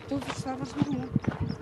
tu estavas no mundo.